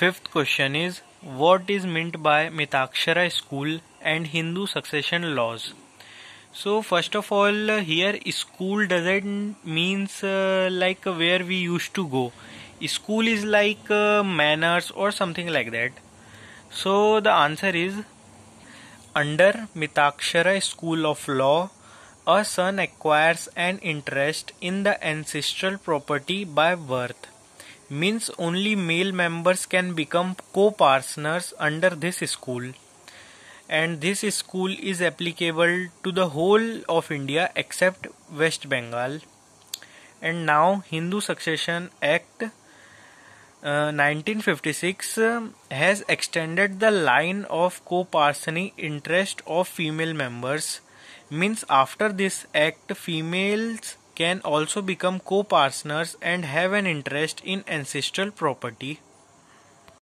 Fifth question is what is meant by Mitakshara school and Hindu succession laws? So first of all here school doesn't means uh, like where we used to go. School is like uh, manners or something like that. So the answer is under Mitakshara school of law a son acquires an interest in the ancestral property by birth means only male members can become co-partners under this school. And this school is applicable to the whole of India except West Bengal. And now Hindu Succession Act uh, 1956 uh, has extended the line of co-partnering interest of female members. Means after this act females can also become co-partners and have an interest in ancestral property.